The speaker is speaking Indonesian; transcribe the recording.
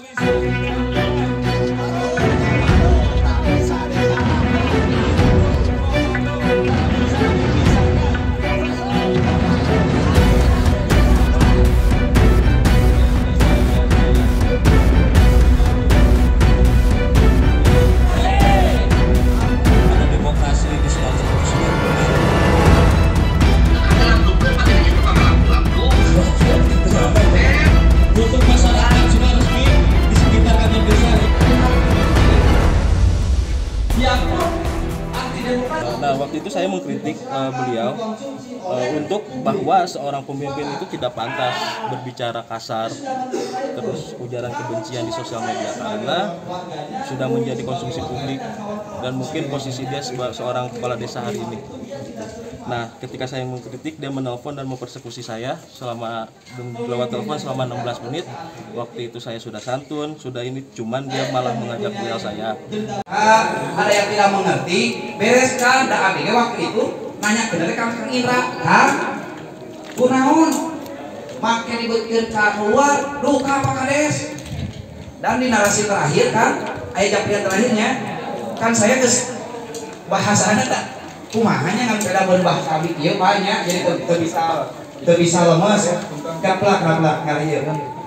Ada Nah, waktu itu saya mengkritik eh, beliau eh, untuk bahwa seorang pemimpin itu tidak pantas berbicara kasar terus ujaran kebencian di sosial media karena sudah menjadi konsumsi publik dan mungkin posisi dia seorang kepala desa hari ini. Nah, ketika saya mengkritik dia menelpon dan mempersekusi saya selama lewat telepon selama 16 menit. Waktu itu saya sudah santun, sudah ini cuman dia malah mengajak beliau saya. Ah, ada yang tidak mengerti bereskan da abg waktu itu nanya ke dari kang Kang Indra kang kunaon make dibeutkeun ka keluar duka apa kades dan di narasi terakhir kan ayat terakhirnya kan saya geus bahasana tak kumahanya ngan beda beun bahasa kami ieu banyak. Jadi bisa bisa lemes gaplak gaplak. Ngalieu